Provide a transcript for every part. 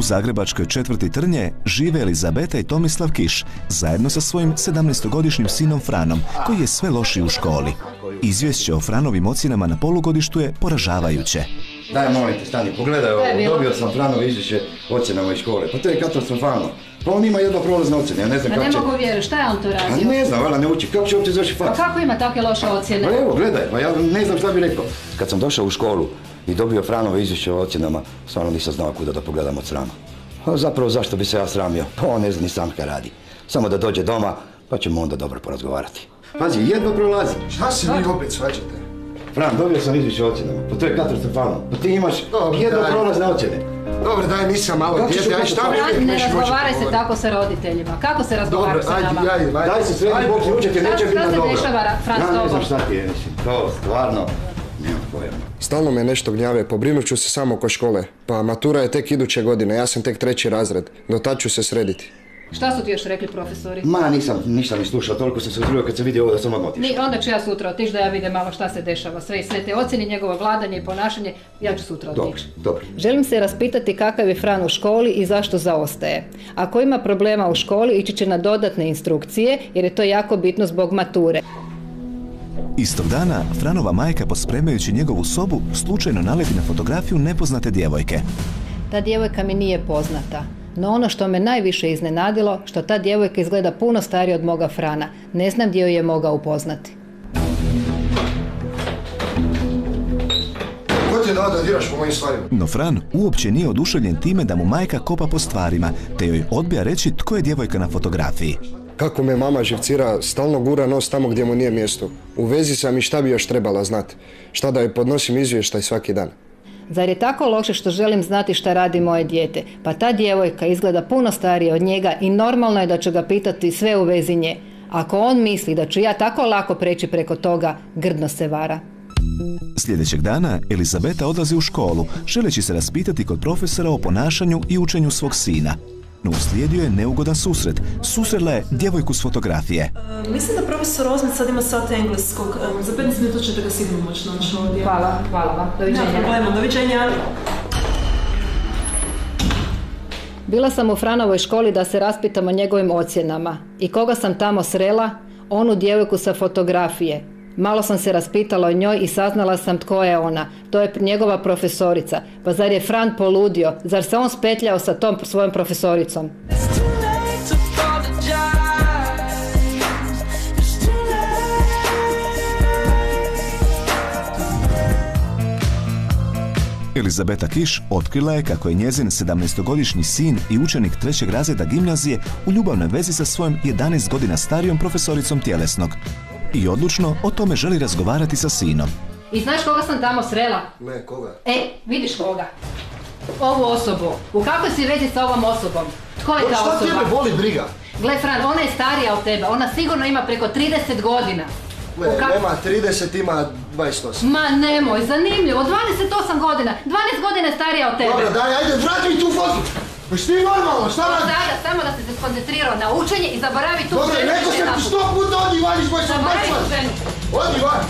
U zagrebačkoj četvrti Trnje žive Elizabeta i Tomislav Kiš zajedno sa svojim 17-godišnjim sinom Franom koji je sve loši u školi. Izvješće o Franovim ocjenama na polugodištu je poražavajuće. Daj, molim te, stani, pogledaj ovo. Dobio sam Franovo izvješće ocjenama iz škole. Pa to je katastrofalno. Pa on ima jedno prolazno ocjene, ja ne znam Pa kako ne će... mogu vjerovati, šta je on to Pa radio? ne znam, valjda ne uči. Kako će uopće završiti Pa faks? kako ima takve loše ocjene? Pa evo, gledaj, pa ja ne znam šta bi rekao. Kad sam došao u školu i dobio Franovo izvješće o ocjenama, stvarno nisam znao kuda da pogledam od srama. A zapravo zašto bi se ja sramio? Pa on ne zna ni sam kaj radi. Samo da dođe doma, pa ćemo onda dobro porazgovarati. Pazi, jedno prolazi. Šta se vi opet svađate? Fran, dobio sam izvješće o ocjenama. Pa to je katastrofalno. Pa ti imaš Dobro, jedno daj. prolazne ocjene. Dobro, daj, nisam malo dijete, aj šta mi ne razgovaraj se tako sa roditeljima. Kako se Dobro, razgovaraš sa nama? ajde, ajde. Daj se sve bok učiti, Šta- neće biti šta nam se dobro. dešava, Fran, s Ja ne znam šta ti je, mislim. To stvarno, pojma. Stalno me nešto gnjave, pobrinut ću se samo oko škole. Pa matura je tek iduće godine, ja sam tek treći razred. Do tad ću se srediti. Šta su ti još rekli profesori? Ma, nisam ništa ni slušao, toliko sam se uzrujao kad sam vidio ovo da sam odmah otišao. Ni, onda ću ja sutra otići da ja vidim malo šta se dešava. Sve i sve te ocjene, njegovo vladanje i ponašanje, ja ću sutra Dobro, otići. dobro. Želim se raspitati kakav je Fran u školi i zašto zaostaje. Ako ima problema u školi, ići će na dodatne instrukcije jer je to jako bitno zbog mature. Istog dana, Franova majka pospremajući njegovu sobu slučajno naleti na fotografiju nepoznate djevojke. Ta djevojka mi nije poznata. No ono što me najviše iznenadilo, što ta djevojka izgleda puno starija od moga Frana. Ne znam gdje ju je mogao upoznati. Ko ti je dao da diraš po mojim stvarima? No Fran uopće nije oduševljen time da mu majka kopa po stvarima, te joj odbija reći tko je djevojka na fotografiji. Kako me mama živcira, stalno gura nos tamo gdje mu nije mjesto. U vezi sam i šta bi još trebala znati. Šta da joj podnosim izvještaj svaki dan. Zar je tako loše što želim znati šta radi moje dijete? Pa ta djevojka izgleda puno starija od njega i normalno je da ću ga pitati sve u vezi nje. Ako on misli da ću ja tako lako preći preko toga, grdno se vara. Sljedećeg dana Elizabeta odlazi u školu, želeći se raspitati kod profesora o ponašanju i učenju svog sina. No uslijedio je neugodan susret. Susrela je djevojku s fotografije. Mislim da profesor Ozmet sad ima sat engleskog. Em, Za 15 minuta ćete ga sigurno moći naći ovdje. Hvala, hvala vam. Nema Doviđenja. problema, doviđenja. Bila sam u Franovoj školi da se raspitam o njegovim ocjenama. I koga sam tamo srela? Onu djevojku sa fotografije. Malo sam se raspitala o njoj i saznala sam tko je ona. To je njegova profesorica. Pa zar je Fran poludio? Zar se on spetljao sa tom svojom profesoricom? Elizabeta Kiš otkrila je kako je njezin 17-godišnji sin i učenik trećeg razreda gimnazije u ljubavnoj vezi sa svojom 11 godina starijom profesoricom tjelesnog. I odlučno o tome želi razgovarati sa sinom. I znaš koga sam tamo srela? Ne, koga? E, vidiš koga? Ovu osobu. U kakvoj si vezi sa ovom osobom? Tko je ta Šta osoba? tebe boli briga? Gle, Fran, ona je starija od tebe. Ona sigurno ima preko 30 godina. Kak- nema 30, ima 28. Ma nemoj, zanimljivo. 28 godina. 12 godina je starija od tebe. Dobro, daj, ajde, vrati mi tu Jesi ti normalno, šta radiš? Sada, samo da si se skoncentrirao na učenje i zaboravi tu Dobro, ženu rekao još sam ti sto puta odi van iz moje Zaboravi sobačva! tu ženu. Odi van!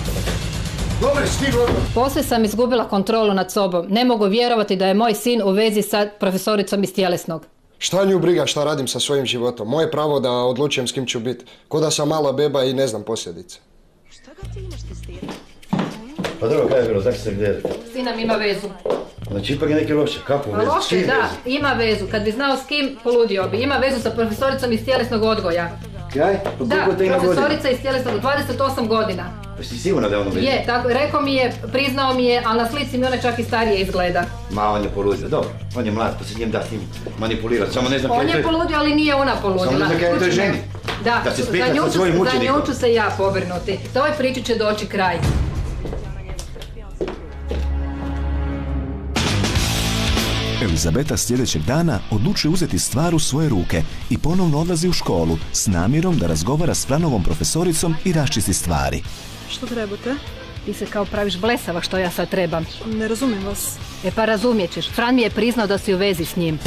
Dobro, stig odmah. Poslije sam izgubila kontrolu nad sobom. Ne mogu vjerovati da je moj sin u vezi sa profesoricom iz tjelesnog. Šta nju briga šta radim sa svojim životom? Moje pravo da odlučujem s kim ću biti. Ko da sam mala beba i ne znam posljedice. Pa dobro, kaj je bilo, zašto se gledate? Sinom ima vezu. Znači, ipak je neki loše, kako? S loše, da, ima vezu. Kad bi znao s kim, poludio bi. Ima vezu sa profesoricom iz tjelesnog odgoja. Kaj? Pa Da, profesorica iz tjelesnog, 28 godina. Pa si sigurna da je ono veze? Je, tako, rekao mi je, priznao mi je, ali na slici mi ona čak i starije izgleda. Ma, on je poludio, dobro. On je mlad, pa se njim da s njim manipulirati. Samo ne znam On kaj to je poludio, ali nije ona poludila. Samo ne znam kaj je Slučajno. ženi. Da, Da se za nju ću- se ja pobrinuti. Toj priči će doći kraj. Elizabeta sljedećeg dana odlučuje uzeti stvar u svoje ruke i ponovno odlazi u školu s namjerom da razgovara s Franovom profesoricom i raščisti stvari. Što trebate? Ti se kao praviš blesava što ja sad trebam. Ne razumijem vas. E pa razumjet ćeš, Fran mi je priznao da si u vezi s njim.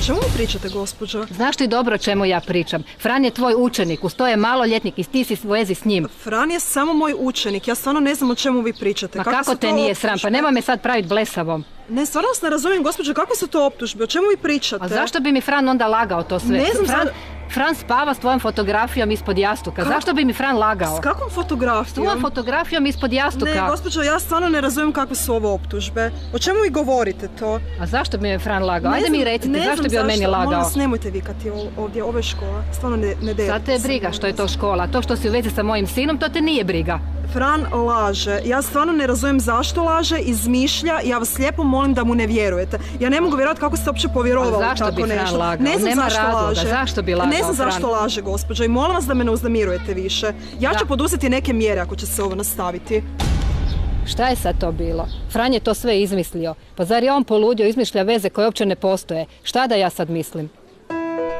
O čemu vi pričate, gospođo? Znaš ti dobro o čemu ja pričam. Fran je tvoj učenik, uz to je maloljetnik i ti si u vezi s njim. Fran je samo moj učenik, ja stvarno ne znam o čemu vi pričate. Ma kako te nije sram, pa nema me sad praviti blesavom. Ne, stvarno vas ne razumijem, gospođo, kakve su to optužbe? O čemu vi pričate? A zašto bi mi Fran onda lagao to sve? Ne znam Fran, Fran spava s tvojom fotografijom ispod jastuka. Zašto bi mi Fran lagao? S kakvom S fotografijom? tvojom fotografijom ispod jastuka. Ne, gospođo, ja stvarno ne razumijem kakve su ovo optužbe. O čemu vi govorite to? A zašto bi me Fran lagao? Ajde mi recite, zašto znam bi on meni Molim lagao? vas, nemojte vikati ov- ovdje, ovo je škola. Stvarno ne, ne Sad te je briga molim što je to škola. To što si u vezi sa mojim sinom, to te nije briga. Fran laže. Ja stvarno ne razumijem zašto laže, izmišlja. Ja vas lijepo molim da mu ne vjerujete. Ja ne mogu vjerovati kako ste uopće povjerovali tako bi Fran nešto. lagao? Ne znam Nema zašto razloga. laže. Zašto bi lagao Ne znam Fran? zašto laže, gospođo. I molim vas da me ne uznemirujete više. Ja ću poduzeti neke mjere ako će se ovo nastaviti. Šta je sad to bilo? Fran je to sve izmislio. Pa zar je on poludio, izmišlja veze koje uopće ne postoje? Šta da ja sad mislim?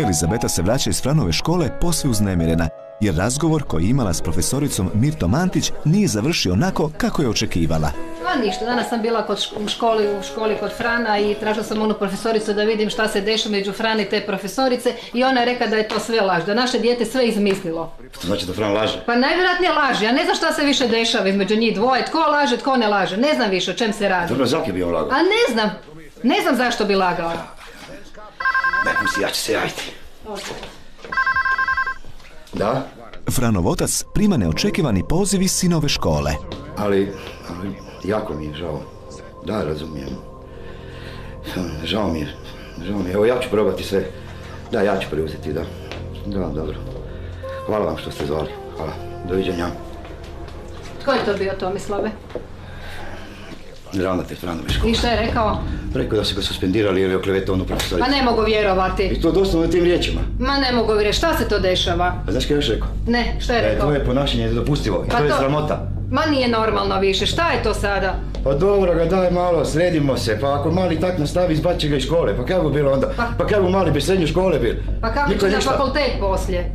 Elizabeta se vraća iz Franove škole posve uznemirena, jer razgovor koji je imala s profesoricom Mirtom Antić nije završio onako kako je očekivala. A ništa, danas sam bila kod š- u školi, u školi kod Frana i tražila sam onu profesoricu da vidim šta se dešava među Fran i te profesorice i ona je rekla da je to sve laž, da naše dijete sve izmislilo. To znači da Fran laže. Pa najvjerojatnije laže, ja ne znam šta se više dešava između njih dvoje, tko laže, tko ne laže, ne znam više o čem se radi. Dobro, zaki bi on lagao. A ne znam, ne znam zašto bi lagao. Daj pusti, ja ću se javiti. Da, Franov otac prima neočekivani poziv iz sinove škole. ali, ali jako mi je žao. Da, razumijem. Žao mi je, žao mi je. Evo ja ću probati sve. Da, ja ću preuzeti, da. Da, dobro. Hvala vam što ste zvali. Hvala. Doviđenja. Tko je to bio Tomislave? Ravnatelj Franove škole. I šta je rekao? Rekao da su ga suspendirali jer je oklevetao onu Pa profesoricu. ne mogu vjerovati. I to doslovno tim riječima. Ma ne mogu vjerovati, šta se to dešava? A znaš kaj još rekao? Ne, šta je Da je rekao? tvoje ponašanje nedopustivo i Pa to je sramota. Ma nije normalno više, šta je to sada? Pa dobro ga daj malo, sredimo se, pa ako mali tak nastavi izbaci ga iz škole, pa kako bi bilo onda? Pa- Pa kako bi mali bez srednje škole bil? Pa kako će na fakultet poslije?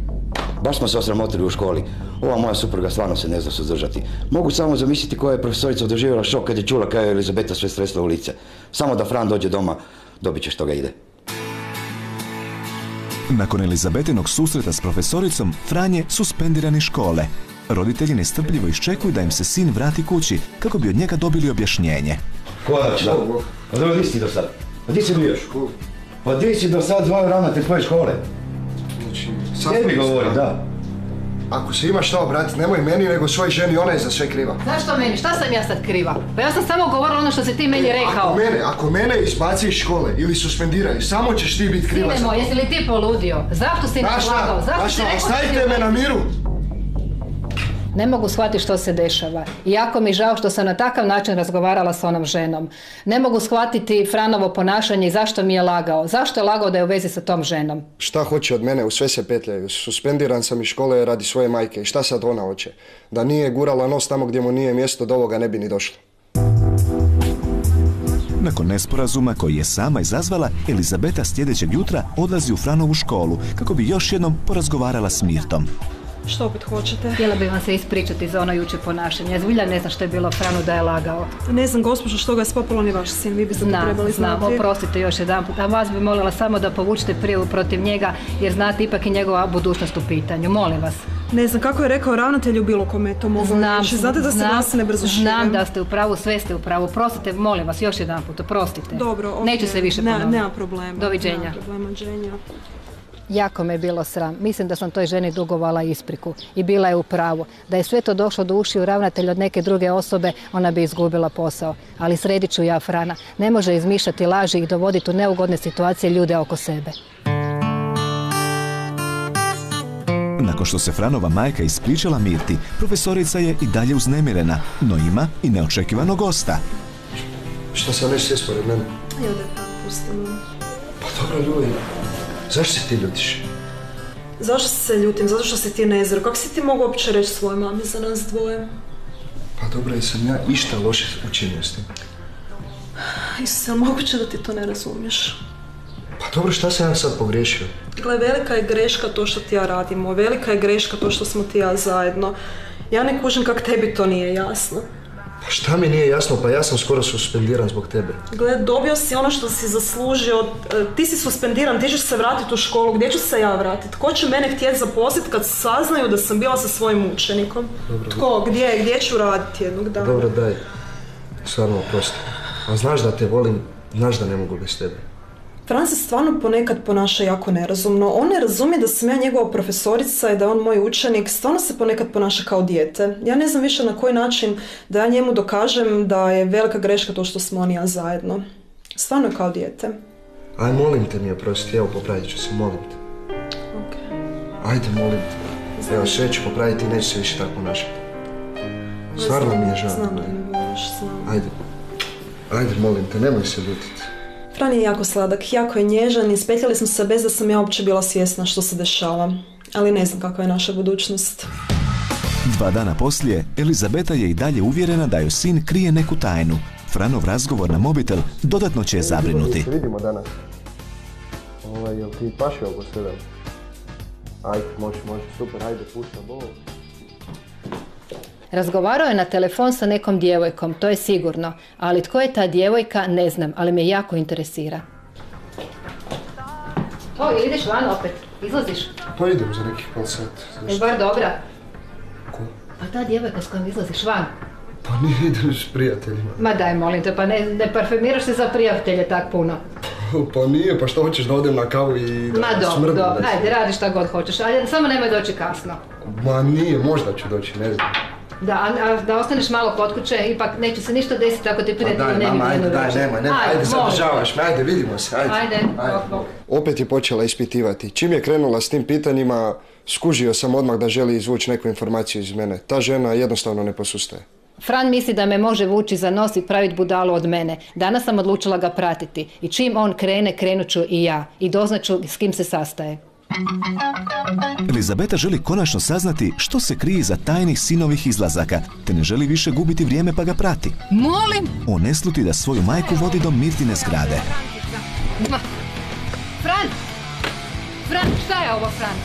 Baš smo se osramotili u školi. Ova moja supruga stvarno se ne zna suzdržati. Mogu samo zamisliti koja je profesorica doživjela šok kad je čula kada je Elizabeta sve stresla u lice. Samo da Fran dođe doma, dobit će što ga ide. Nakon Elizabetinog susreta s profesoricom, Fran je suspendiran iz škole. Roditelji nestrpljivo iščekuju da im se sin vrati kući kako bi od njega dobili objašnjenje. Konačno. Pa dobro, di si ti do sad? Pa di si bio? Pa di si do sad zvao ravnatelj tvoje škole? Tebi mi govori, da. Ako se ima šta obratiti, nemoj meni, nego svoj ženi, ona je za sve kriva. Zašto meni? Šta sam ja sad kriva? Pa ja sam samo govorila ono što si ti meni rekao. Ako mene, ako mene izbaci iz škole ili suspendiraju, samo ćeš ti biti kriva Sine za moj, to. jesi li ti poludio? Zašto si nas lagao? Zašto si rekao da si ostavite me na miru! Ne mogu shvatiti što se dešava. I jako mi žao što sam na takav način razgovarala s onom ženom. Ne mogu shvatiti Franovo ponašanje i zašto mi je lagao. Zašto je lagao da je u vezi sa tom ženom? Šta hoće od mene, u sve se petljaju. Suspendiran sam iz škole radi svoje majke. I šta sad ona hoće? Da nije gurala nos tamo gdje mu nije mjesto, do ovoga ne bi ni došlo. Nakon nesporazuma koji je sama izazvala, Elizabeta sljedećeg jutra odlazi u Franovu školu kako bi još jednom porazgovarala s Mirtom. Što opet hoćete? Htjela bih vam se ispričati za ono juče ponašanje. Ja zbilja ne znam što je bilo Franu da je lagao. Ne znam, gospođo, što ga je spopalo ni vaš sin. Vi biste to Znam, trebali znam, znati. oprostite još jedan put. A vas bi molila samo da povučete prijavu protiv njega jer znate ipak i njegova budućnost u pitanju. Molim vas. Ne znam, kako je rekao ravnatelj u bilo kome je to moglo Znam, reći. Znate da se znam, glasine brzo šire. Znam da ste u pravu, sve ste u pravu. Oprostite, molim vas, još jedan put, oprostite. Dobro, okej. Neću se više Ne- ponoviti. Nema problema. Doviđenja. Nema problema, Đenja. Jako me je bilo sram. Mislim da sam toj ženi dugovala ispriku. I bila je u pravu. Da je sve to došlo do ušiju ravnatelja od neke druge osobe, ona bi izgubila posao. Ali sredit ću ja Frana. Ne može izmišljati laži i dovoditi u neugodne situacije ljude oko sebe. Nakon što se Franova majka ispričala Mirti, profesorica je i dalje uznemirena, no ima i neočekivanog gosta. Šta se ne sjest pored mene? Pa. Pa dobro, ljudi. Zašto se ti ljutiš? Zašto se ljutim? Zato što si ti nezero. Kako si ti mogu uopće reći svojoj mami za nas dvoje? Pa dobro, jesam ja išta loše učinio s tim? Isuse, moguće da ti to ne razumiješ? Pa dobro, šta sam ja sad pogriješio? Gle, velika je greška to što ti ja radimo. Velika je greška to što smo ti ja zajedno. Ja ne kužim kako tebi to nije jasno. Šta mi nije jasno, pa ja sam skoro suspendiran zbog tebe. Gle, dobio si ono što si zaslužio, e, ti si suspendiran, ti ćeš se vratiti u školu, gdje ću se ja vratiti? Tko će mene htjeti zaposliti kad saznaju da sam bila sa svojim učenikom? Tko, gdje, gdje ću raditi jednog dana? Dobro, daj. Stvarno oprosti. A znaš da te volim, znaš da ne mogu bez tebe. Fran se stvarno ponekad ponaša jako nerazumno. On ne razumije da sam ja njegova profesorica i da je on moj učenik. Stvarno se ponekad ponaša kao dijete. Ja ne znam više na koji način da ja njemu dokažem da je velika greška to što smo on i ja zajedno. Stvarno je kao dijete. Aj, molim te mi oprosti, evo popravit ću se, molim te. Ajde, molim te. Evo, sve ću popraviti i neću se više tako ponašati. Stvarno mi je žao. Znam da voliš, znam. Ajde. Ajde, molim te, nemoj se ljutiti. Fran je jako sladak, jako je nježan i spetljali smo se bez da sam ja uopće bila svjesna što se dešava. Ali ne znam kakva je naša budućnost. Dva dana poslije, Elizabeta je i dalje uvjerena da joj sin krije neku tajnu. Franov razgovor na mobitel dodatno će je zabrinuti. Se vidimo danas. Ovaj, jel ti paši oko sedam? Ajde, može, može, super, ajde, pušta, bol. Razgovarao je na telefon sa nekom djevojkom, to je sigurno. Ali tko je ta djevojka, ne znam, ali me jako interesira. To, ili ideš van opet? Izlaziš? Pa idem za nekih pol sat. Je bar dobra? Ko? A ta djevojka s kojom izlaziš van? Pa nije idem s prijateljima. Ma daj, molim te, pa ne, ne parfumiraš se za prijatelje tak puno. Pa nije, pa što hoćeš da odem na kavu i da Ma dobro, dobro, ajde, radi šta god hoćeš, ali samo nemoj doći kasno. Ma nije, možda ću doći, ne znam. Da, a, a da ostaneš malo kod kuće, ipak neće se ništa desiti ako te Pa prijatelji daj, ne bi ajde, daj, nemoj, nemoj, ajde, zadržavaš me, ajde, vidimo se, ajde. Ajde, bok, bok. Opet je počela ispitivati. Čim je krenula s tim pitanjima, skužio sam odmah da želi izvući neku informaciju iz mene. Ta žena jednostavno ne posustaje. Fran misli da me može vući za nos i praviti budalu od mene. Danas sam odlučila ga pratiti. I čim on krene, krenut ću i ja. I doznaću s kim se sastaje. Elizabeta želi konačno saznati što se krije za tajnih sinovih izlazaka, te ne želi više gubiti vrijeme pa ga prati. Molim! On ne sluti da svoju majku vodi do Mirtine zgrade. Fran! Fran, šta je ovo, Fran?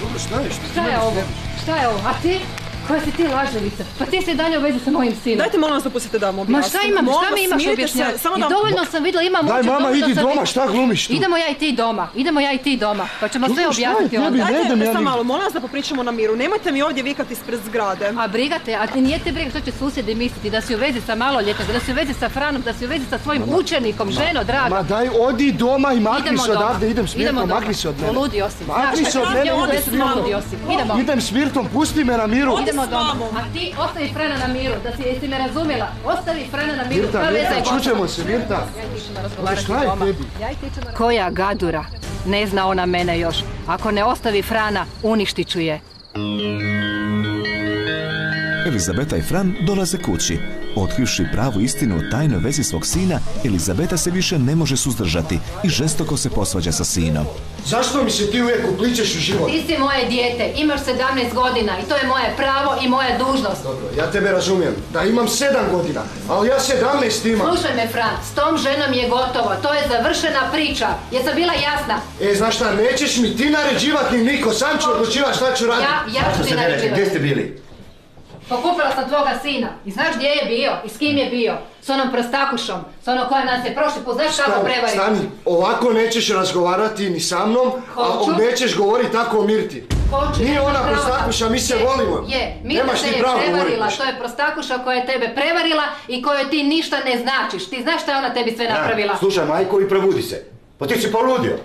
Dobro, znaš, Šta je ovo? Šta je ovo? A ti? Koja si ti laževica? Pa ti si dalje u vezi sa mojim sinom. Dajte molim vas dopustite da vam Ma objasnim. šta imam, Molim šta mi vas, imaš smirite se, objašnjavati? Samo I dovoljno sam vidjela, imam Daj, mama, dovoljno idi sam doma, vidjela. šta glumiš tu? Idemo ja i ti doma, idemo ja i ti doma, pa ćemo sve Dobro, šta je objasniti tebi? onda. Ne idem Dajte, ja ni- malo, molim vas da popričamo na miru. Nemojte mi ovdje vikati ispred zgrade. A briga te, a ti nije te briga što će susjedi misliti da si u vezi sa maloljetnom, da si u vezi sa Franom, da si u vezi sa svojim učenikom, ženo draga. Ma daj, odi doma i makni Idemo se doma. odavde, idem s Mirtom, doma. makni se od mene. Poludio si. Makni Znaš, se od kad mene, uvijek s Mirtom. poludio si. Idemo. Idem s Mirtom, pusti me na miru. Idemo s doma. A ti ostavi Frana na miru, da si, jesi me razumjela? Ostavi Frana na miru, Mirta, Mirta, čućemo se, Mirta. Ja i ti ćemo razgovarati Šta je doma. tebi? Koja gadura? Ne zna ona mene još. Ako ne ostavi Frana, uništit ću je. Elizabeta i Fran dolaze kući. Otkrivši pravu istinu o tajnoj vezi svog sina, Elizabeta se više ne može suzdržati i žestoko se posvađa sa sinom. Zašto mi se ti uvijek upličeš u život? Ti si moje dijete, imaš 17 godina i to je moje pravo i moja dužnost. Dobro, ja tebe razumijem, da imam sedam godina, ali ja sedamnaest imam. Slušaj me, Fran, s tom ženom je gotovo, to je završena priča. Jesam bila jasna? E, znaš šta, nećeš mi ti naređivati ni niko, sam ću odlučivati šta ću raditi. Ja, ja ću ti naređivati. Gdje ste bili? Pokupila sam tvoga sina. I znaš gdje je bio? I s kim je bio? S onom prostakušom. S onom koja nas je prošli put. Znaš kako Stani, prevari? stani, ovako nećeš razgovarati ni sa mnom, a Hoću. nećeš govoriti tako o Mirti. Hoću, Nije ona prostakuša, mi se Je, volimo. Je, Mirta te je prevarila, to je prostakuša koja je tebe prevarila i kojoj ti ništa ne značiš. Ti znaš šta je ona tebi sve napravila? A, slušaj, majko, i probudi se. Pa ti si poludio.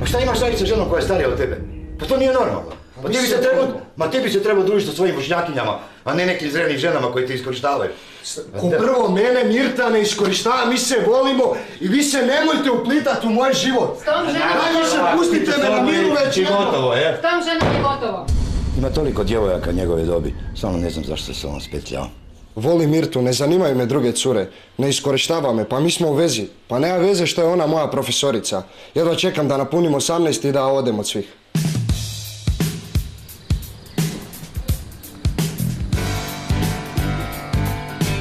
Pa šta imaš raditi sa ženom koja je starija od tebe? Pa to nije normalno. Pa ti bi se trebao, ma ti bi se trebao družiti sa svojim vršnjakinjama, a ne nekim zrelim ženama koji te iskorištavaju. Ko prvo mene Mirta ne iskorištava, mi se volimo i vi se nemojte uplitati u moj život. S tom ženom Daj više pustite me na miru već. Gotovo, je. S tom ženom je gotovo. Ima toliko djevojaka njegove dobi, samo ne znam zašto se on spetljao. Voli Mirtu, ne zanimaju me druge cure, ne iskorištava me, pa mi smo u vezi. Pa nema veze što je ona moja profesorica. Jedva čekam da napunim 18 i da odem od svih.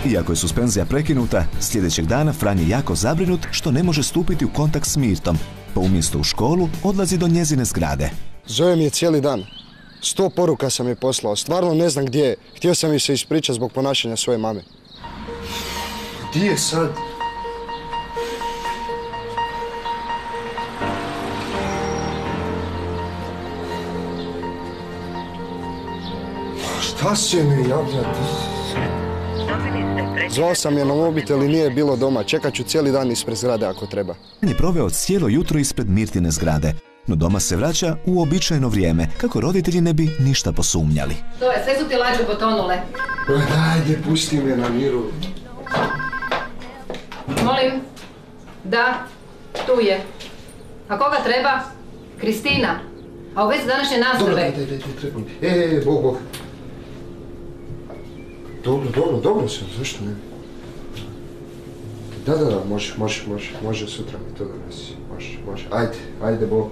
Iako je suspenzija prekinuta, sljedećeg dana Fran je jako zabrinut što ne može stupiti u kontakt s Mirtom, pa umjesto u školu odlazi do njezine zgrade. Zove mi je cijeli dan. Sto poruka sam je poslao, stvarno ne znam gdje je. Htio sam joj se ispričati zbog ponašanja svoje mame. Gdje je sad? Šta se mi javlja? Zvao sam je na mobitel i nije bilo doma. Čekat ću cijeli dan ispred zgrade ako treba. On je proveo cijelo jutro ispred Mirtine zgrade, no doma se vraća u običajno vrijeme, kako roditelji ne bi ništa posumnjali. To je, sve su ti lađe potonule. Dajde, pusti me na miru. Molim? Da, tu je. A koga treba? Kristina. A u vezi današnje Dobro, nastave? daj, daj, daj, trebam. E, bog, bog. Dobro, dobro, dobro sam, zašto ne? Da, da, da, može, može, može, može sutra mi to donesi. Može, može, ajde, ajde, bog.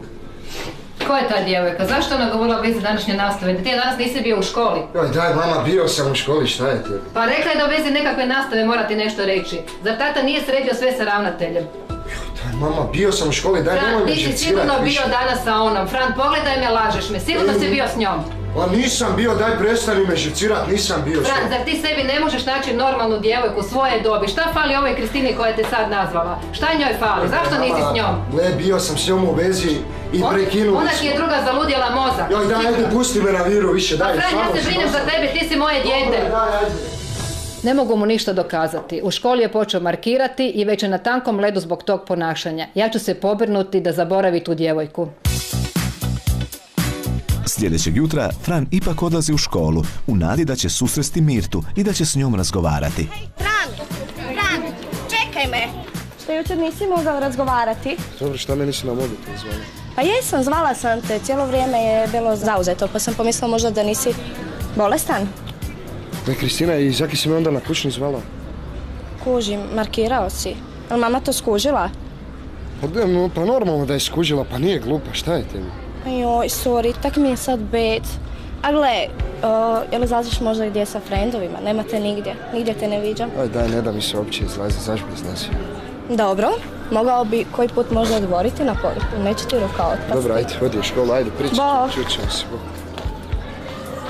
Ko je ta djevojka? Zašto ona govorila vezi današnje nastave? Da ti danas nisi bio u školi. Joj, daj, mama, bio sam u školi, šta je tebi? Pa rekla je da vezi nekakve nastave mora ti nešto reći. Zar tata nije sredio sve sa ravnateljem? Daj, mama, bio sam u školi, daj, Fran, nemoj me ti si sigurno više. bio danas sa onom. Fran, pogledaj me, lažeš me. Sigurno si bio s njom. Pa nisam bio, daj prestani me živcirat, nisam bio Fran, zar ti sebi ne možeš naći normalnu djevojku svoje dobi? Šta fali ovoj Kristini koja te sad nazvala? Šta njoj fali? Zašto nisi s njom? Gle, bio sam s njom u vezi i On- prekinuli Ona ti je druga zaludjela mozak. Joj, daj, ajde, pusti me na viru više, daj, Fran, ja se brinem za tebe, ti si moje dijete. Daj, ajde. Ne mogu mu ništa dokazati. U školi je počeo markirati i već je na tankom ledu zbog tog ponašanja. Ja ću se pobrinuti da zaboravi tu djevojku. Sljedećeg jutra Fran ipak odlazi u školu, u nadi da će susresti Mirtu i da će s njom razgovarati. Fran, Fran, čekaj me. Što jučer nisi mogao razgovarati? Dobro, šta me nisi na mobitel zvali? Pa jesam, zvala sam te, cijelo vrijeme je bilo zauzeto, pa sam pomislila možda da nisi bolestan. Ne, Kristina, i zaki si me onda na kućni zvala? Kužim, markirao si. Jel mama to skužila? Pa, da, no, pa normalno da je skužila, pa nije glupa, šta je tebi? Joj, sorry, tak mi je sad bed. A gle, uh, jel izlaziš možda gdje sa frendovima? Nema te nigdje, nigdje te ne viđam. Aj, daj, ne da mi se uopće izlazi, zaš bi izlazio. Dobro, mogao bi koji put možda odgovoriti na poruku, neće ti ruka otpasti. Dobro, ajde, hodi u školu, ajde, pričaj, čućemo se, bok.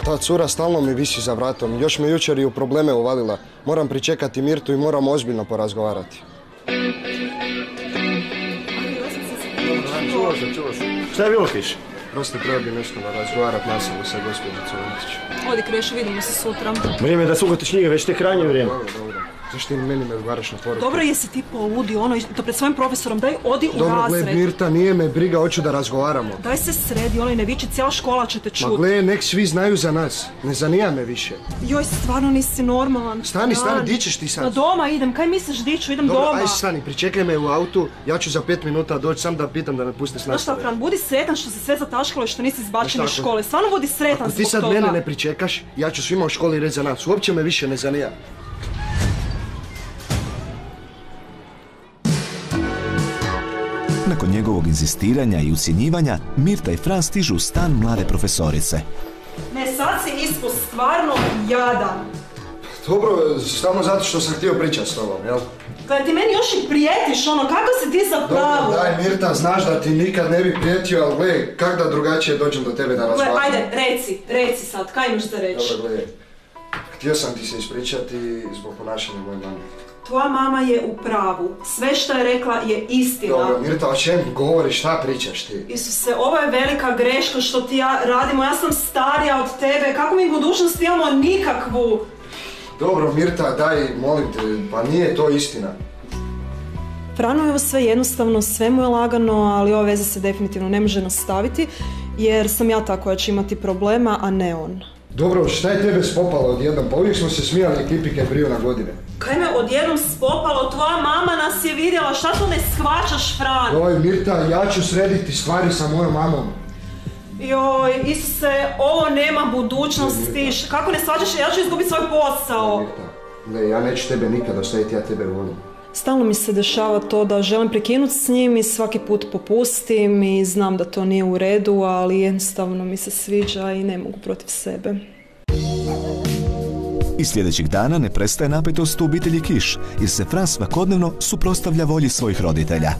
Ta cura stalno mi visi za vratom, još me jučer i u probleme uvalila. Moram pričekati Mirtu i moram ozbiljno porazgovarati. Čuo sam, čuo sam. Šta je bilo kiš? Prosto treba bi nešto da razgovarat nasilno sa gospođicom Antić. Odi Krešo, vidimo se sutra. Vrijeme je da suhatiš knjige, već te krajnje vrijeme. Dobro, dobro. Zašto ti meni me odgovaraš na poruku? Dobro, jesi ti poludi, ono, to pred svojim profesorom, daj odi u Dobro, gle, razred. Mirta, nije me briga, hoću da razgovaramo. Daj se sredi, ono, i ne viči, cijela škola će te Ma čuti. gle, nek svi znaju za nas. Ne zanija me više. Joj, stvarno nisi normalan. Stani, stani, di ćeš ti sad? Na doma idem, kaj misliš di ću, idem Dobro, doma. aj stani, pričekaj me u autu, ja ću za pet minuta doći sam da pitam da me puste s Znaš šta. Fran, budi sretan što se sve zataškalo i što nisi izbačen iz škole. Stvarno budi sretan Ako ti zbog sad toga. mene ne pričekaš, ja ću svima u školi reći za nas. Uopće me više ne zanija. Nakon njegovog inzistiranja i ucjenjivanja, Mirta i Fran stižu u stan mlade profesorice. Ne, sad si ispod stvarno jadan. Dobro, samo zato što sam htio pričati s tobom, jel? Kada ti meni još i prijetiš, ono, kako si ti za pravo? Dobro, daj Mirta, znaš da ti nikad ne bi prijetio, ali gle, kak da drugačije dođem do tebe da Gle, razgovaram? ajde, reci, reci sad, kaj imaš za reći? Dobro, gle, htio sam ti se ispričati zbog ponašanja moje mame. Tvoja mama je u pravu. Sve što je rekla je istina. Dobro, Mirta, o čem govoriš, šta pričaš ti? Isuse, ovo je velika greška što ti ja radimo. Ja sam starija od tebe. Kako mi budućnost imamo nikakvu? Dobro, Mirta, daj, molim te, pa nije to istina. Frano je ovo sve jednostavno, sve mu je lagano, ali ova veza se definitivno ne može nastaviti, jer sam ja ta koja će imati problema, a ne on. Dobro, šta je tebe spopalo odjednom? Pa uvijek smo se smijali ekipi kad briju na godine. Kaj me odjednom spopalo? Tvoja mama nas je vidjela, šta to ne shvaćaš, Fran? Oj, Mirta, ja ću srediti stvari sa mojom mamom. Joj, Isuse, ovo nema budućnosti. Kako ne shvaćaš, ja ću izgubiti svoj posao. Mirta, gle, ja neću tebe nikad ostaviti, ja tebe volim. Stalno mi se dešava to da želim prekinuti s njim i svaki put popustim i znam da to nije u redu, ali jednostavno mi se sviđa i ne mogu protiv sebe. I sljedećeg dana ne prestaje napetost u obitelji Kiš, jer se Fran svakodnevno suprostavlja volji svojih roditelja.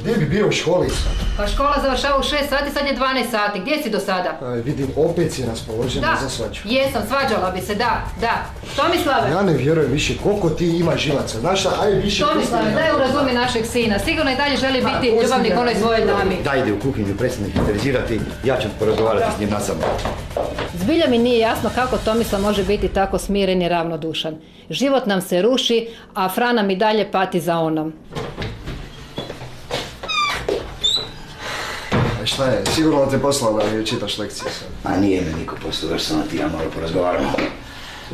Gdje bi bio u školi sad? Pa škola završava u 6 sati, sad je 12 sati. Gdje si do sada? Aj, vidim, opet si raspoložena Da, za svađu. jesam, svađala bi se, da, da. Tomislave, Ja ne vjerujem više koliko ti ima žilaca. Znaš šta, aj više Tomislave, daj urazumi našeg sina. Sigurno i dalje želi biti ljubavnik onoj svojoj dami. Daj ide u kuhinju, prestani hysterizirati, ja ću porazgovarati s njim nasam. Zbilja mi nije jasno kako Tomislav može biti tako smiren i ravnodušan. Život nam se ruši, a Frana mi dalje pati za onom. Šta je, sigurno te poslao da mi čitaš lekcije sad. A nije me niko poslao, još sam ti ja malo porazgovaramo.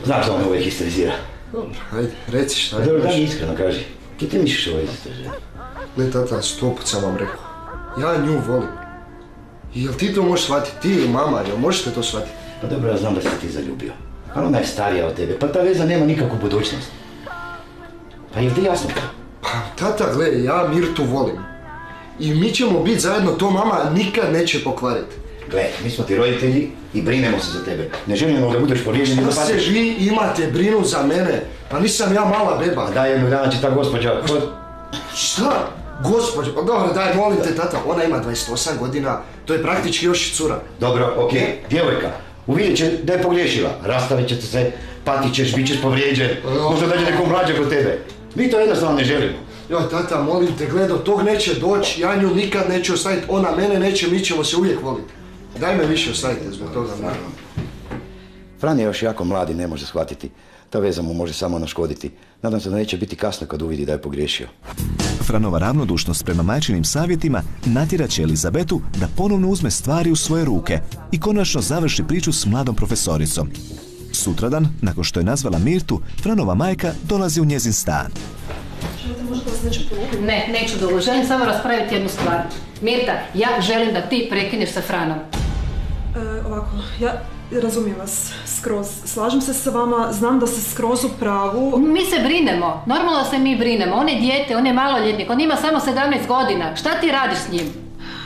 Znaš da on uvijek histerizira. Dobro, ajde, reci šta je. Dobro, daj mi iskreno kaži. Kaj ti misliš o ovoj Ne, tata, sto put sam vam rekao. Ja nju volim. I jel ti to možeš shvatiti? Ti i mama, jel možete to shvatiti? Pa dobro, ja znam da si ti zaljubio. Ali ona je starija od tebe, pa ta veza nema nikakvu budućnost. Pa jel ti jasno? Pa, tata, gle, ja Mirtu volim. I mi ćemo biti zajedno, to mama nikad neće pokvariti. Gle, mi smo ti roditelji i brinemo se za tebe. Ne želimo da budeš da Šta se vi imate brinu za mene? Pa nisam ja mala beba. Pa daj jednog dana će ta gospođa... Šta? Gospođo, pa dobro, daj, molim te, tata, ona ima 28 godina, to je praktički još i cura. Dobro, okej, djevojka, uvidjet će da je pogriješila. Rastavit ćete se, patit ćeš, bit ćeš povrijeđen, možda dođe neko mlađe kod tebe. Mi to jednostavno ne želimo. Joj, tata, molim te, gle, do tog neće doći, ja nju nikad neću ostaviti, ona mene neće, mi ćemo se uvijek voliti. Daj me više ostavite zbog toga. Fran je još jako mlad i ne može shvatiti. Ta veza mu može samo naškoditi. Nadam se da neće biti kasno kad uvidi da je pogriješio. Franova ravnodušnost prema majčinim savjetima natjerat će Elizabetu da ponovno uzme stvari u svoje ruke i konačno završi priču s mladom profesoricom. Sutradan, nakon što je nazvala Mirtu, Franova majka dolazi u njezin stan. Ne, neću dugo. Želim samo raspraviti jednu stvar. Mirta, ja želim da ti prekineš sa Franom. E, ovako, ja razumijem vas skroz. Slažem se sa vama, znam da ste skroz u pravu. Mi se brinemo. Normalno se mi brinemo. On je dijete, on je maloljetnik, on ima samo 17 godina. Šta ti radiš s njim?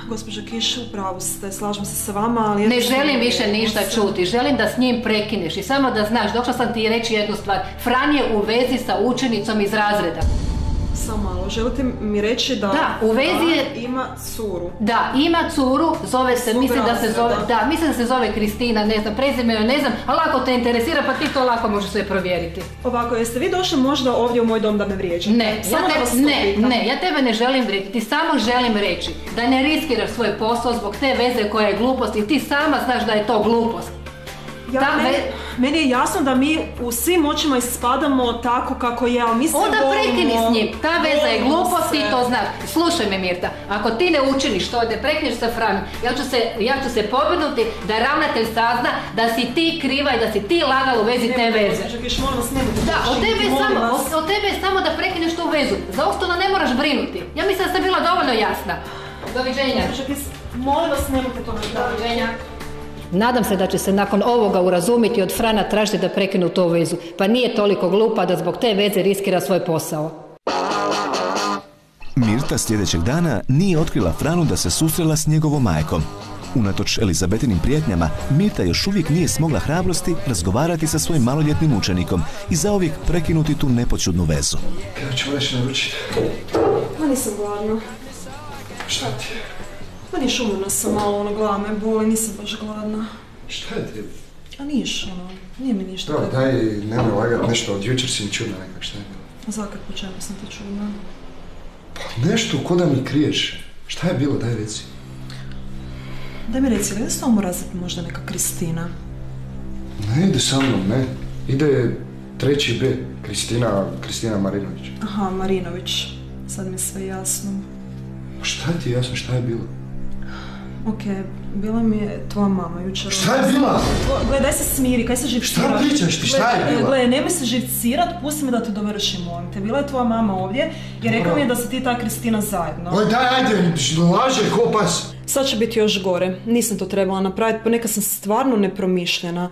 Gospođa Kiš, u pravu ste, slažem se sa vama, ali... Ne želim više ništa se- čuti. Želim da s njim prekineš. I samo da znaš, došla sam ti reći jednu stvar. Fran je u vezi sa učenicom iz razreda. Samo malo, želite mi reći da... Da, u vezi je- ima curu. Da, ima curu, zove se, Svog mislim da se zove, da, mislim da se zove Kristina, ne znam, prezime joj ne znam, ali ako te interesira pa ti to lako možeš sve provjeriti. Ovako, jeste vi došli možda ovdje u moj dom da me vrijeđate? Ne, Samo ja da te- vas ne, ne, ja tebe ne želim vrijediti, ti samo želim reći da ne riskiraš svoj posao zbog te veze koja je glupost i ti sama znaš da je to glupost. Ja, Ta meni, meni je jasno da mi u svim očima ispadamo tako kako je, ali mi se Onda volimo, prekini s njim, ta veza je glupost i to znaš. Slušaj me Mirta, ako ti ne učiniš to da prekineš sa Franom, ja ću se, ja ću se pobrinuti da ravnatelj sazna da si ti kriva i da si ti lagala u vezi te veze. Da, od tebe, je samo, od, od tebe je samo da prekineš tu vezu. Za ostalo ne moraš brinuti. Ja mislim da sam bila dovoljno jasna. Doviđenja. Molim vas, nemojte to. Doviđenja. Nadam se da će se nakon ovoga urazumiti od Frana tražiti da prekinu tu vezu, pa nije toliko glupa da zbog te veze riskira svoj posao. Mirta sljedećeg dana nije otkrila Franu da se susrela s njegovom majkom. Unatoč Elizabetinim prijetnjama, Mirta još uvijek nije smogla hrabrosti razgovarati sa svojim maloljetnim učenikom i zauvijek prekinuti tu nepočudnu vezu. Kada ću nešto naručiti? Ma nisam gladna. Šta ti? Ma niš umorna sam malo, ono, glava me boli, nisam baš gladna. Šta je ti? A niš, ono, nije mi ništa. Dobro, daj, nemoj lagat nešto, od jučer si mi čudna nekak, šta je bilo? Zakad po čemu sam ti čudna? Pa nešto ko da mi kriješ. Šta je bilo, daj reci. Daj mi reci, ili s tomu razred možda neka Kristina? Ne ide sa mnom, ne. Ide treći B, Kristina, Kristina Marinović. Aha, Marinović. Sad mi je sve jasno. Pa Šta ti je jasno, šta je bilo? Ok, bila mi je tvoja mama jučer. Šta je bila? Gle, daj se smiri, kaj se živcira? Šta pričaš ti, šta je bila? Gle, nemoj se živcirat, pusti me da te dovršim, molim te. Bila je tvoja mama ovdje i rekla mi je da si ti i ta Kristina zajedno. Oj, daj, ajde, laže ko pas. Sad će biti još gore. Nisam to trebala napraviti, ponekad sam stvarno nepromišljena.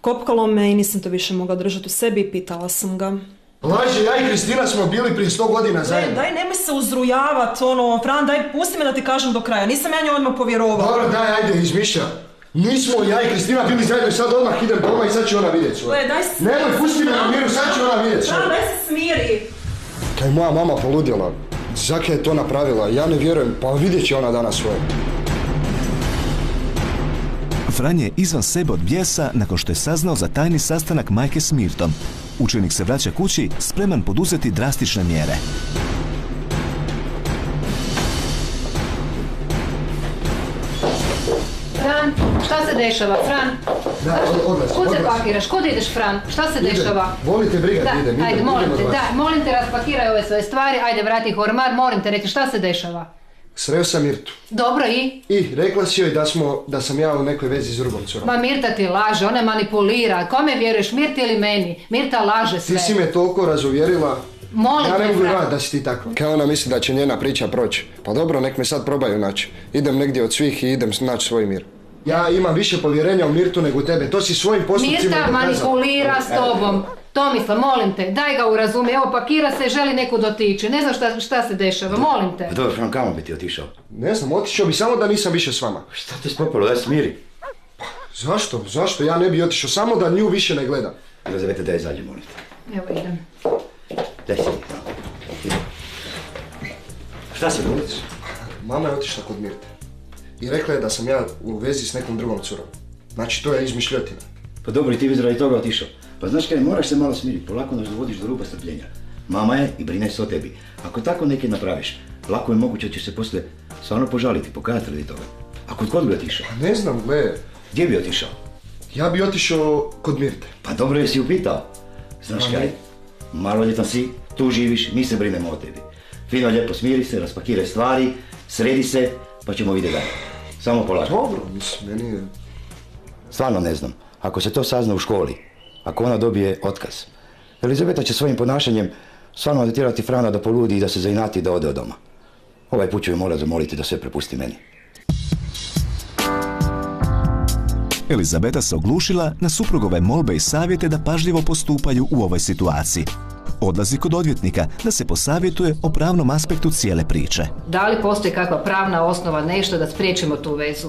Kopkalo me i nisam to više mogla držati u sebi i pitala sam ga. Laže, ja i Kristina smo bili prije sto godina zajedno. daj, nemoj se uzrujavat, ono, Fran, daj, pusti me da ti kažem do kraja. Nisam ja nju odmah povjerovala. Dobro, daj, ajde, izmišlja. Nismo ja i Kristina bili zajedno i sad odmah idem doma i sad će ona vidjet svoje. Gle, daj se... Nemoj, pusti me na miru, sad će ona vidjet Fran, svoje. daj se smiri. Kaj moja mama poludjela. Zaka je to napravila, ja ne vjerujem, pa vidjet će ona danas svoje. Fran je izvan sebe od bijesa nakon što je saznao za tajni sastanak majke s Mirtom. Učenik se vraća kući spreman poduzeti drastične mjere. Fran, šta se dešava, Fran? Da, od- odlaz, Kud se pakiraš? Kud ideš, Fran? Šta se Idem. dešava? Volite brigat, da, idem, idem, ajde, molim te, da, molim te, raspakiraj ove svoje stvari, ajde, vrati ih u ormar, molim te reći, šta se dešava? Sreo sam Mirtu. Dobro, i? I rekla si joj da, smo, da sam ja u nekoj vezi s drugom curom. Ma Mirta ti laže, ona manipulira. Kome vjeruješ, Mirti ili meni? Mirta laže sve. Ti si me toliko razuvjerila. Molim ja ne mogu da si ti takva. Kao ona misli da će njena priča proći. Pa dobro, nek me sad probaju naći. Idem negdje od svih i idem naći svoj mir. Ja imam više povjerenja u Mirtu nego u tebe. To si svojim postupcima Mirta manipulira s tobom. Tomislav, molim te, daj ga urazumi. Evo, pakira se, želi neku dotići. Ne znam šta, šta se dešava, molim te. Pa dobro, Fran, kamo bi ti otišao? Ne znam, otišao bi samo da nisam više s vama. Šta te spopalo, daj smiri. Zašto? Zašto? Ja ne bi otišao samo da nju više ne gledam. Elizabete, daj izađi, molim te. Evo idem. Daj sjedi. Šta se događa? Mama je otišla kod Mirte. I rekla je da sam ja u vezi s nekom drugom curom. Znači, to je izmišljotina. Pa dobro, i ti bi radi toga otišao. Pa znaš kaj, moraš se malo smiriti, polako nas dovodiš do ruba strpljenja. Mama je i brine se o tebi. Ako tako neke napraviš, lako je moguće da će se poslije stvarno požaliti, pokajati radi toga. A kod kod bi otišao? Ne znam, gle, Gdje bi otišao? ja bi otišao kod Mirte. Pa dobro jesi upitao. Znaš Ma kaj, maloljetan si, tu živiš, mi se brinemo o tebi. Fino lijepo smiri se, raspakiraj stvari, sredi se, pa ćemo vidjeti dalje. Samo polako. Dobro, mislim, meni je... Stvarno ne znam. Ako se to sazna u školi, ako ona dobije otkaz, Elizabeta će svojim ponašanjem stvarno natjerati Frana da poludi i da se zainati i da ode od doma. Ovaj put ću ju mora zamoliti da sve prepusti meni. Elizabeta se oglušila na suprugove molbe i savjete da pažljivo postupaju u ovoj situaciji. Odlazi kod odvjetnika da se posavjetuje o pravnom aspektu cijele priče. Da li postoji kakva pravna osnova, nešto da spriječimo tu vezu?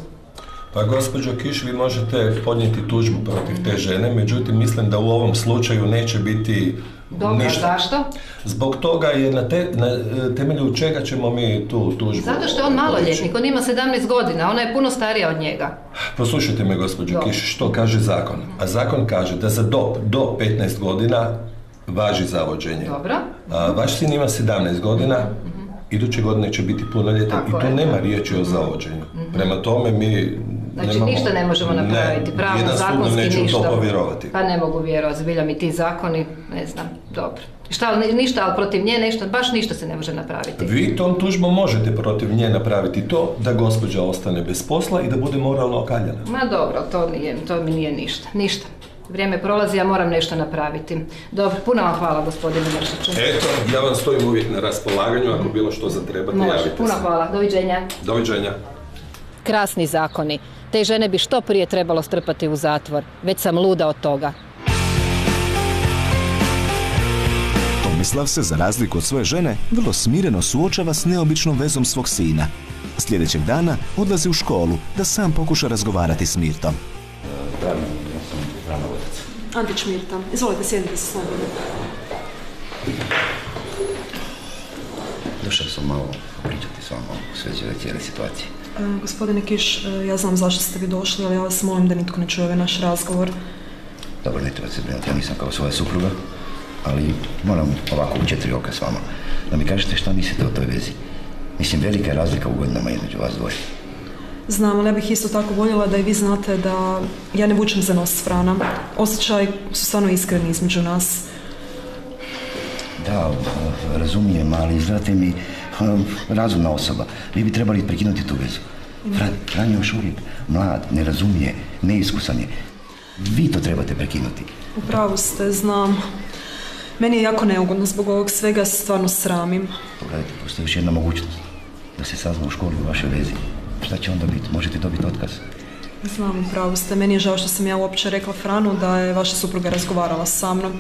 Pa gospođo Kiš, vi možete podnijeti tužbu protiv te žene, međutim mislim da u ovom slučaju neće biti Dobro, ništa. zašto? Zbog toga je na, te- na temelju čega ćemo mi tu tužbu Zato što je on maloljetnik, on ima 17 godina, ona je puno starija od njega. Poslušajte me, gospođo. Kiš, što kaže zakon. A zakon kaže da za do, do 15 godina važi zavođenje. Dobro. A, vaš sin ima 17 godina, iduće godine će biti punoljetan i tu nema riječi o zavođenju. Prema tome mi Znači nemamo- ništa ne možemo napraviti, ne, pravno, zakonski neće u ništa. to povjerovati. Pa ne mogu vjerovati, zbilja mi ti zakoni, ne znam, dobro. Šta, ni- ništa, ali protiv nje nešto, baš ništa se ne može napraviti. Vi tom tužbom možete protiv nje napraviti to da gospođa ostane bez posla i da bude moralno okaljena. Ma dobro, to, nije, to mi nije ništa, ništa. Vrijeme prolazi, ja moram nešto napraviti. Dobro, puno vam hvala gospodine Mršiću. Eto, ja vam stojim uvijek na raspolaganju, ako bilo što zatrebate, Može, javite puno se. hvala, doviđenja. Doviđenja. Krasni zakoni. Te žene bi što prije trebalo strpati u zatvor. Već sam luda od toga. Tomislav se, za razliku od svoje žene, vrlo smireno suočava s neobičnom vezom svog sina. Sljedećeg dana odlazi u školu da sam pokuša razgovarati s Mirtom. Antić Mirta, izvolite, sjedite se slobodno. Došao sam malo pričati s vama u svezi ove cijele situacije. E, gospodine Kiš, e, ja znam zašto ste vi došli, ali ja vas molim da nitko ne čuje ovaj naš razgovor. Dobro, ne treba se brinuti, ja nisam kao svoja supruga, ali moram ovako u četiri oka s vama. Da mi kažete šta mislite o toj vezi. Mislim, velika je razlika u godinama između vas dvoje. Znam, ali ja bih isto tako voljela da i vi znate da ja ne vučem za nos s Frana. Osjećaj su stvarno iskreni između nas. Da, razumijem, ali izgledate mi razumna osoba. Vi bi trebali prekinuti tu vezu. Fran, Fran je još uvijek mlad, ne razumije, neiskusan je. Vi to trebate prekinuti. U pravu ste, znam. Meni je jako neugodno zbog ovog svega, stvarno sramim. Pogledajte, postoji još jedna mogućnost. Da se sazna u školi u vašoj vezi. Šta će onda biti? Možete dobiti otkaz. Znam, pravu ste. Meni je žao što sam ja uopće rekla Franu da je vaša supruga razgovarala sa mnom.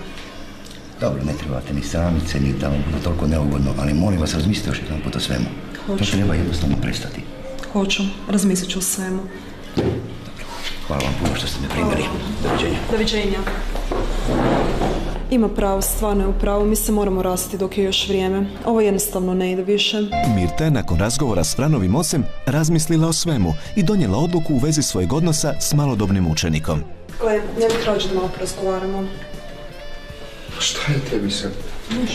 Dobro, ne trebate ni sramice, ni da vam bude toliko neugodno, ali molim vas, razmislite još jedan put o svemu. To Hoću. treba jednostavno prestati. Hoću, razmislit ću o svemu. Hvala vam puno što ste me primili. Doviđenja. Doviđenja. Ima pravo, stvarno je u pravu, mi se moramo rasti dok je još vrijeme. Ovo jednostavno ne ide više. Mirta je nakon razgovora s Franovim ocem razmislila o svemu i donijela odluku u vezi svojeg odnosa s malodobnim učenikom. Gle, ja bih rađe da malo porazgovaramo. Šta je tebi sad? Muš.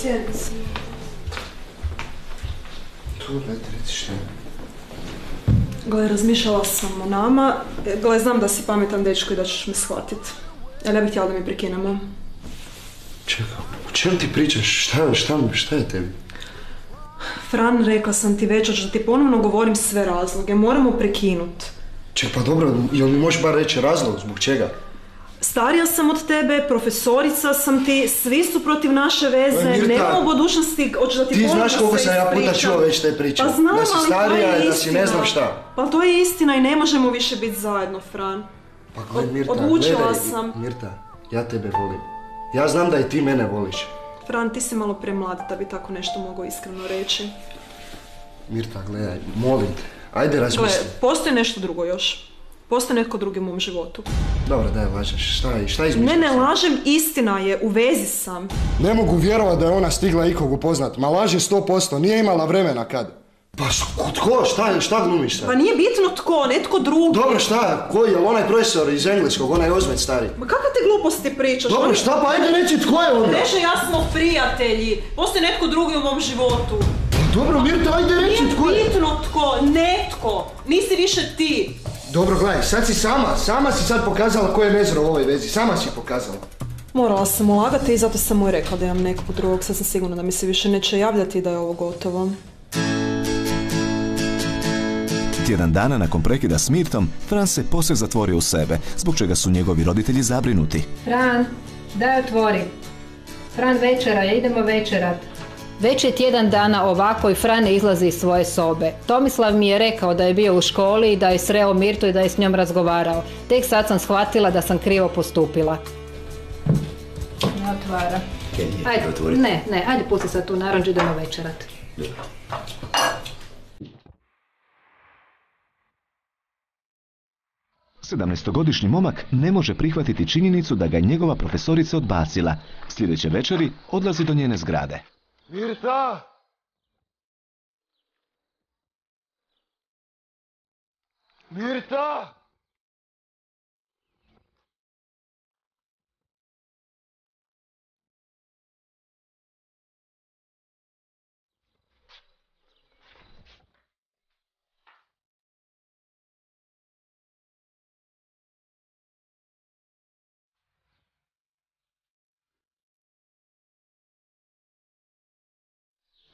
Sjedni se. Tu, dajte reci šta je. Gle, razmišljala sam o nama. E, Gle, znam da si pametan dečko i da ćeš me shvatit. Ali ja bih htjela da mi prekinemo. Čekaj, o čem ti pričaš? Šta, šta, šta je tebi? Fran, rekla sam ti već, da ti ponovno govorim sve razloge. Moramo prekinut. Čekaj, pa dobro, jel mi možeš bar reći razlog zbog čega? Starija sam od tebe, profesorica sam ti, svi su protiv naše veze, Ma, Mirta, nema u budućnosti, hoćeš da ti Ti znaš koliko sam ja puta čuo već te priče. Pa znam, da si starija je i da si ne znam šta. Pa to je istina i ne možemo više biti zajedno, Fran. Pa gle, Od- Mirta, odlučila gledaj, sam. Mirta, ja tebe volim. Ja znam da i ti mene voliš. Fran, ti si malo premlad da bi tako nešto mogao iskreno reći. Mirta, gledaj, molim te. Ajde Gle, razmisli. postoji nešto drugo još. Postoji netko drugi u mom životu. Dobro, daj, lažeš. Šta, je- šta Ne, izmišljaš? ne lažem, istina je, u vezi sam. Ne mogu vjerovat da je ona stigla ikog upoznat. Ma laže 100%, nije imala vremena kad. Pa tko, šta, šta glumiš sad? Pa nije bitno tko, netko drugi. Dobro, šta, koji, jel onaj profesor iz engleskog, onaj ozmet stari? Ma kakve ti gluposti pričaš? Dobro, šta, pa ajde reći tko je onda? Reže, ja smo prijatelji. Postoji netko drugi u mom životu. Dobro, Mirta, ajde reći Nije tko je. bitno tko, netko. Nisi više ti. Dobro, gledaj, sad si sama, sama si sad pokazala ko je mezro u ovoj vezi, sama si pokazala. Morala sam ulagati i zato sam mu i rekla da imam nekog drugog. Sad sam sigurna da mi se više neće javljati i da je ovo gotovo. Tjedan dana nakon prekida s Mirtom, Fran se posve zatvorio u sebe, zbog čega su njegovi roditelji zabrinuti. Fran, daj otvori. Fran večera, ja idemo večerat. Već je tjedan dana ovako i Fran ne izlazi iz svoje sobe. Tomislav mi je rekao da je bio u školi i da je sreo Mirtu i da je s njom razgovarao. Tek sad sam shvatila da sam krivo postupila. Ne otvara. Ajde, ne, ne, ajde pusti sad tu naranđu, idemo večerat. 17-godišnji momak ne može prihvatiti činjenicu da ga je njegova profesorica odbacila. Sljedeće večeri odlazi do njene zgrade. Mirta! Mirta!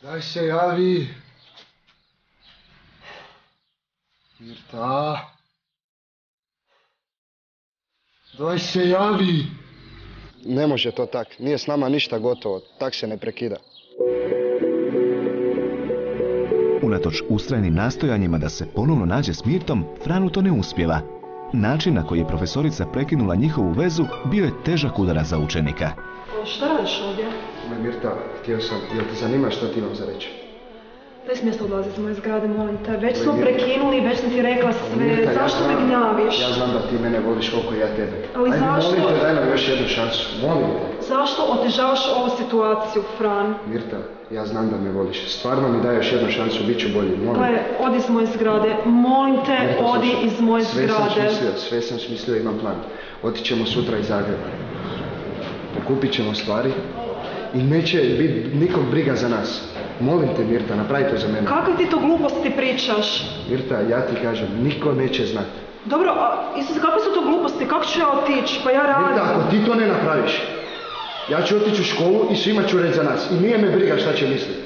Daj se javi. Mirta. Daj se javi. Ne može to tak, nije s nama ništa gotovo, tak se ne prekida. Unatoč ustrajnim nastojanjima da se ponovno nađe s Mirtom, Franu to ne uspjeva. Način na koji je profesorica prekinula njihovu vezu bio je težak udarac za učenika. Šta radiš ovdje? Mirta, htio sam, jel te zanima što ti imam za reći? Daj smjesto odlazi iz moje zgrade, molim te. Već Pa smo prekinuli, već sam ti rekla sve. Mirta, ja Zašto me gnjaviš? Ja znam da ti mene voliš koliko ja tebe. Ali Ajde, zašto? molim te, daj nam još jednu šansu. Molim te. Zašto otežavaš ovu situaciju, Fran? Mirta, ja znam da me voliš. Stvarno mi daj još jednu šansu, bit ću bolji. Molim Gle, te. odi iz moje zgrade. Molim te, Mirta, odi slušaj, iz moje sve sam zgrade. smislio, sve sam smislio, imam plan. Otićemo sutra iz Zagreba. Pokupit ćemo stvari i neće biti nikog briga za nas. Molim te, Mirta, napravi to za mene. Kakve ti to gluposti pričaš? Mirta, ja ti kažem, niko neće znati. Dobro, a Isuse, kakve su to gluposti? Kako ću ja otići? Pa ja Mirta, radim. ako ti to ne napraviš, ja ću otići u školu i svima ću reći za nas. I nije me briga šta će misliti.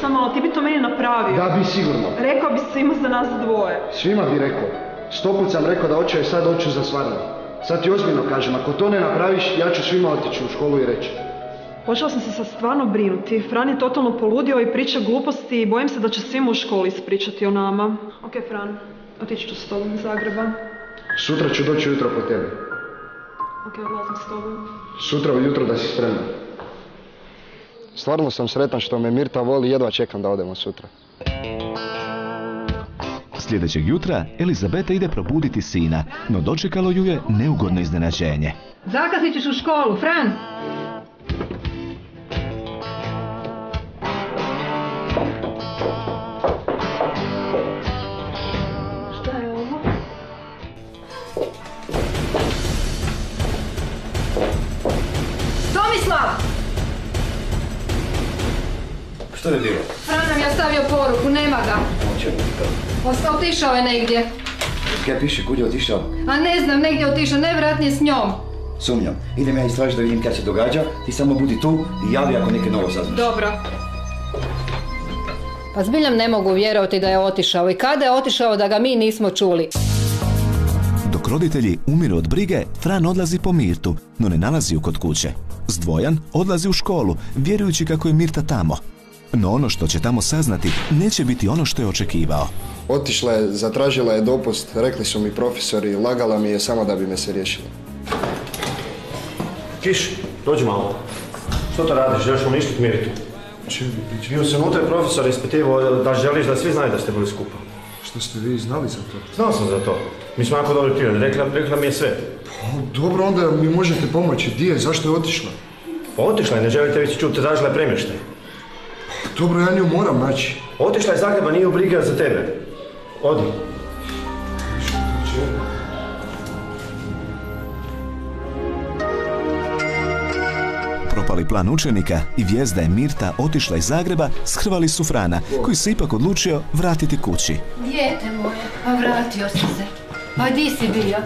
Samo malo, ti bi to meni napravio. Da bi sigurno. Rekao bi svima za nas dvoje. Svima bi rekao. Stoput sam rekao da i sad hoću za stvarno. Sad ti ozbiljno kažem, ako to ne napraviš, ja ću svima otići u školu i reći. Počela sam se sad stvarno brinuti. Fran je totalno poludio i priča gluposti i bojim se da će svima u školi ispričati o nama. Ok, Fran, otići ću s tobom iz Zagreba. Sutra ću doći ujutro po tebe. Ok, odlazim s tobom. Sutra ujutro da si spremna. Stvarno sam sretan što me Mirta voli, jedva čekam da odemo sutra. Sljedećeg jutra Elizabeta ide probuditi sina, no dočekalo ju je neugodno iznenađenje. Zakasnit ćeš u školu, Fran! Što je bilo? Fran nam je ostavio poruku, nema ga. Osta- Otišao je negdje. Kaj piše, kud je otišao? A ne znam, negdje otišao, najvjerojatnije s njom. Sumnjam. Idem ja istražiti da vidim kaj se događa. Ti samo budi tu i javi ako neke novo saznaš. Dobro. Pa zbiljam ne mogu vjerovati da je otišao i kada je otišao da ga mi nismo čuli. Dok roditelji umiru od brige, Fran odlazi po Mirtu, no ne nalazi ju kod kuće. Zdvojan odlazi u školu, vjerujući kako je Mirta tamo. No ono što će tamo saznati neće biti ono što je očekivao. Otišla je, zatražila je dopust, rekli su mi profesori, lagala mi je samo da bi me se riješila. Kiš, dođi malo. Što to radiš? Želiš uništiti Miritu? Bio se unutra profesor ispitivao da želiš da svi znaju da ste bili skupa. Što ste vi znali za to? Znao sam za to. Mi smo jako dobri prijatelji. Rekla, rekla mi je sve. Pa, dobro, onda mi možete pomoći. Di je? Zašto je otišla? Pa otišla je, ne želite više čuti, tražila je premještaj. Dobro, ja nju moram naći. Otišla je Zagreba, nije u briga za tebe. Odi. Propali plan učenika i vijest da je Mirta otišla iz Zagreba shrvali su Frana, koji se ipak odlučio vratiti kući. Dijete moje, a vratio si se. A di si bio?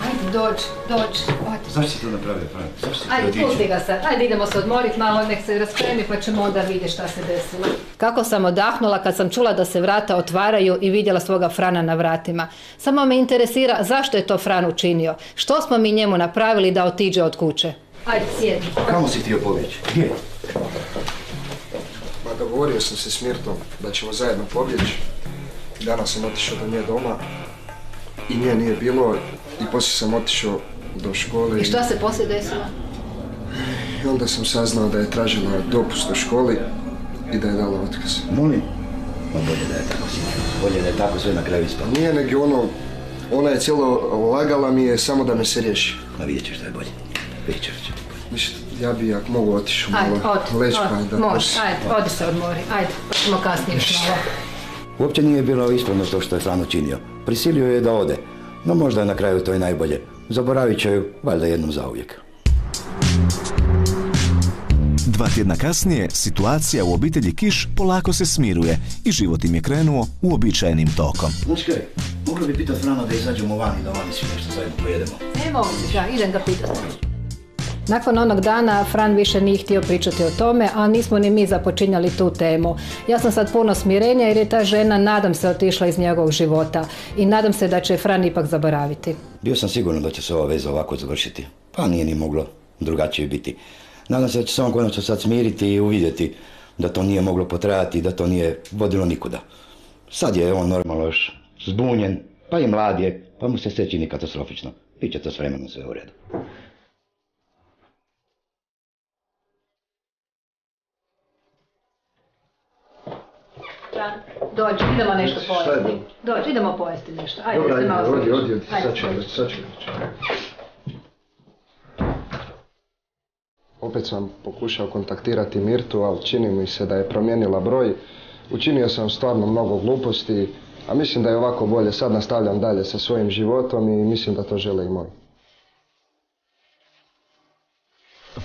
Ajde, dođi, dođi, odi. Zašto si to napravio, Fran? Zašto si Ajde, pusti ga sad. Ajde, idemo se odmorit malo, nek se raspremi pa ćemo onda vidjeti šta se desilo. Kako sam odahnula kad sam čula da se vrata otvaraju i vidjela svoga Frana na vratima. Samo me interesira zašto je to Fran učinio. Što smo mi njemu napravili da otiđe od kuće? Ajde, sjedi. Kamo si htio pobjeći? Gdje? Ma dogovorio sam se s Mirtom da ćemo zajedno pobjeći. Danas sam otišao do nje doma i nje nije bilo i poslije sam otišao do škole I šta se poslije desilo? i onda sam saznao da je tražila dopust u školi i da je dala otkaz. Molim? Ma bolje da je tako, sine. Bolje da je tako sve na kraju ispalo. Nije nego ono, ona je cijelo lagala mi je samo da me se riješi. Ma vidjet ćeš da je bolje. Vidjet ćeš da će biti bolje. Miš, ja bi jak mogu otišao Ajde, malo leći pa da može, ajde, odi se odmori, ajde, pa ćemo kasnije malo. Uopće nije bilo ispravno to što je Fran učinio. Prisilio je da ode. No možda je na kraju to i najbolje. Zaboravit će ju, valjda jednom zauvijek. Dva tjedna kasnije situacija u obitelji Kiš polako se smiruje i život im je krenuo uobičajenim tokom. Znaš kaj, mogli bi pitati Frana da izađemo van i da vani svi nešto zajedno pojedemo. Ne mogu idem ga pitati. Nakon onog dana Fran više nije htio pričati o tome, a nismo ni mi započinjali tu temu. Ja sam sad puno smirenja jer je ta žena, nadam se, otišla iz njegovog života i nadam se da će Fran ipak zaboraviti. Bio sam siguran da će se ova veza ovako završiti. Pa nije ni moglo drugačije biti. Nadam se da će se on konačno sad smiriti i uvidjeti da to nije moglo potrajati da to nije vodilo nikuda. Sad je on normalno još zbunjen, pa i mlad je, pa mu se sve čini katastrofično. Biće to s vremenom sve u redu. Fran, dođi, idemo nešto pojesti. Dođi, idemo pojesti nešto. Ajde, Dobro, se malo odi, odi, odi, sad ću sad ću. Opet sam pokušao kontaktirati Mirtu, ali čini mi se da je promijenila broj. Učinio sam stvarno mnogo gluposti, a mislim da je ovako bolje. Sad nastavljam dalje sa svojim životom i mislim da to žele i moji.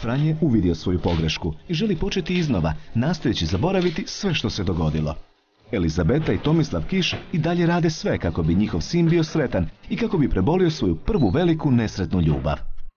Fran je uvidio svoju pogrešku i želi početi iznova, nastojeći zaboraviti sve što se dogodilo. Elizabeta i Tomislav Kiš i dalje rade sve kako bi njihov sin bio sretan i kako bi prebolio svoju prvu veliku nesretnu ljubav.